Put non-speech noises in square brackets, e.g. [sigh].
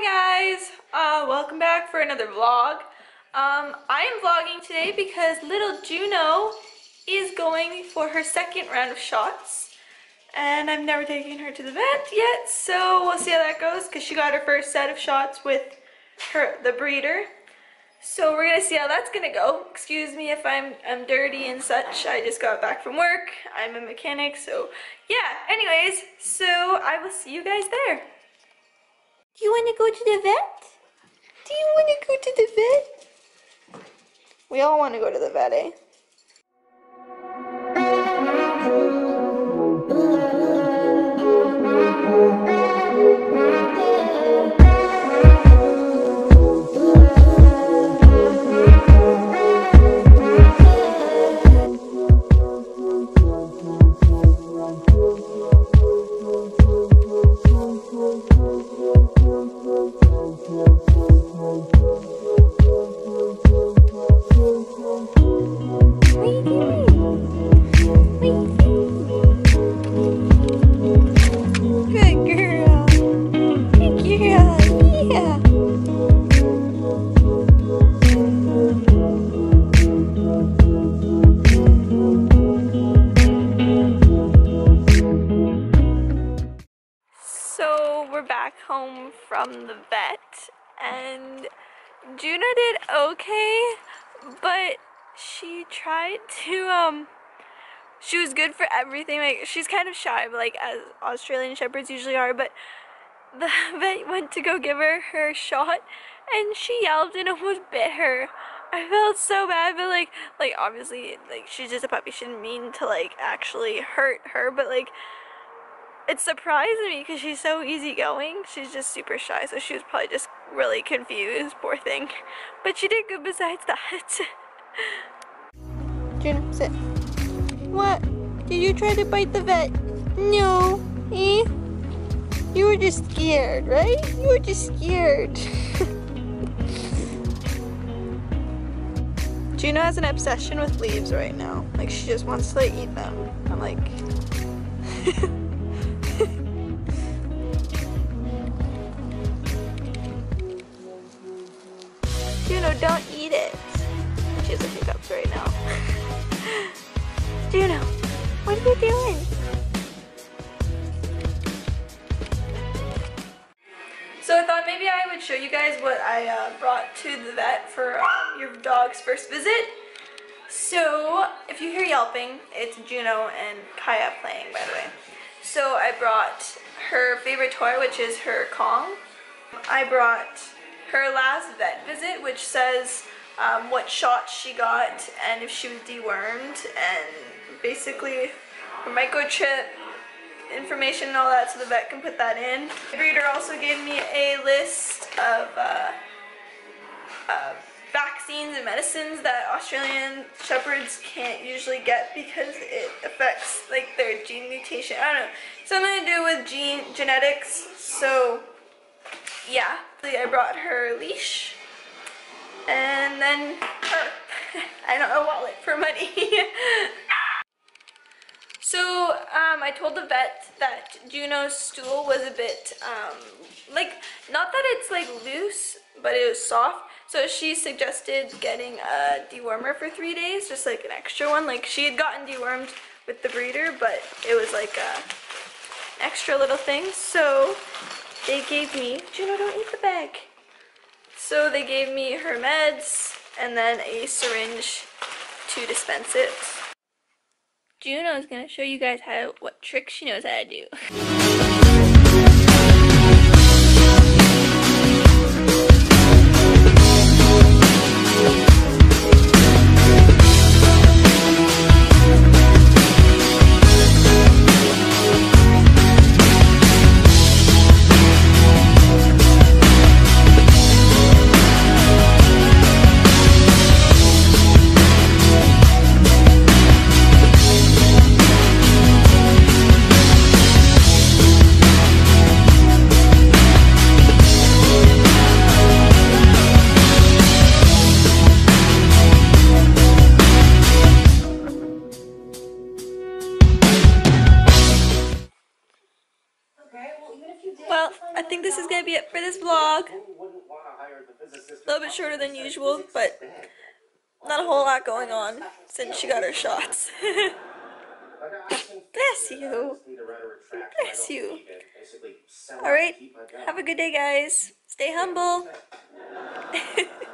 Hi guys! Uh, welcome back for another vlog. Um, I am vlogging today because little Juno is going for her second round of shots. And I've never taken her to the vet yet, so we'll see how that goes because she got her first set of shots with her the breeder. So we're gonna see how that's gonna go. Excuse me if I'm I'm dirty and such. I just got back from work. I'm a mechanic, so yeah. Anyways, so I will see you guys there. Do you want to go to the vet? Do you want to go to the vet? We all want to go to the vet, eh? From the vet and Juno did okay, but she tried [laughs] to um she was good for everything. Like she's kind of shy, but like as Australian shepherds usually are, but the [laughs] vet went to go give her her shot and she yelled and almost bit her. I felt so bad, but like like obviously like she's just a puppy. She didn't mean to like actually hurt her, but like it surprised me because she's so easygoing. She's just super shy, so she was probably just really confused, poor thing. But she did good besides that. [laughs] June, sit. What? Did you try to bite the vet? No. Eh? You were just scared, right? You were just scared. [laughs] Juno has an obsession with leaves right now. Like she just wants to like, eat them. I'm like [laughs] Juno, don't eat it. She has the hiccups right now. Juno, what are you doing? So I thought maybe I would show you guys what I uh, brought to the vet for um, your dog's first visit. So if you hear yelping, it's Juno and Kaya playing, by the way. So I brought her favorite toy, which is her Kong. I brought her last vet visit, which says um, what shots she got and if she was dewormed, and basically her microchip information and all that so the vet can put that in. The breeder also gave me a list of uh, vaccines and medicines that Australian Shepherds can't usually get because it affects like their gene mutation. I don't know, something to do with gene genetics. So yeah, I brought her leash and then her, [laughs] I don't know, wallet for money. [laughs] So um, I told the vet that Juno's stool was a bit, um, like, not that it's like loose, but it was soft. So she suggested getting a dewormer for three days, just like an extra one. Like she had gotten dewormed with the breeder, but it was like a extra little thing. So they gave me, Juno don't eat the bag. So they gave me her meds and then a syringe to dispense it. Juno is going to show you guys how what tricks she knows how to do. For this is going to be it for this vlog. A little bit shorter than usual, but not a whole lot going on since she got her shots. [laughs] Bless you. Bless you. All right. Have a good day, guys. Stay humble. [laughs]